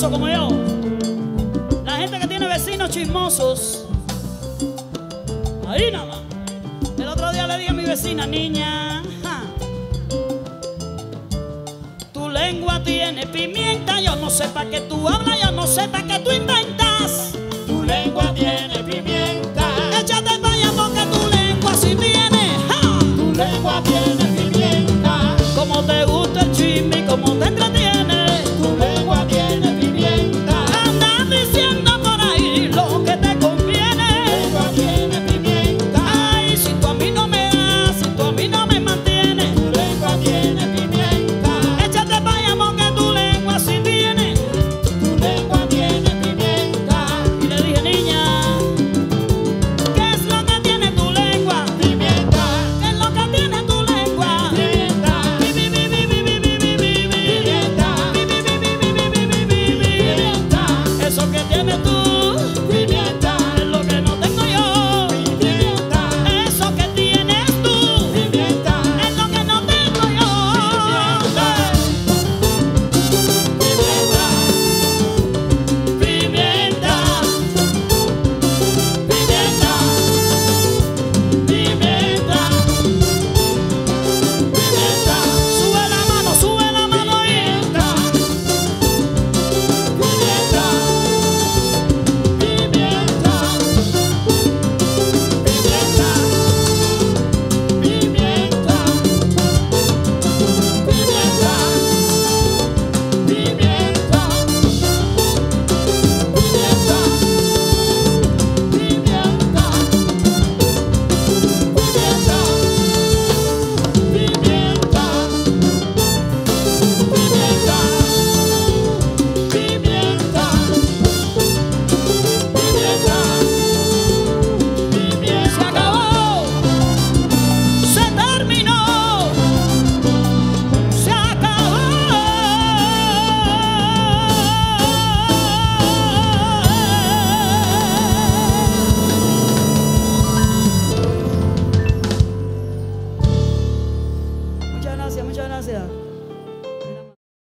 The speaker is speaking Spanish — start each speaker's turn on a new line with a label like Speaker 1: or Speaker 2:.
Speaker 1: chismoso como yo. La gente que tiene vecinos chismosos. Ahí nada más. El otro día le dije a mi vecina, niña, ja, tu lengua tiene pimienta, yo no sé para qué tú hablas, yo no sé para qué tú inventas.
Speaker 2: Tu lengua tiene pimienta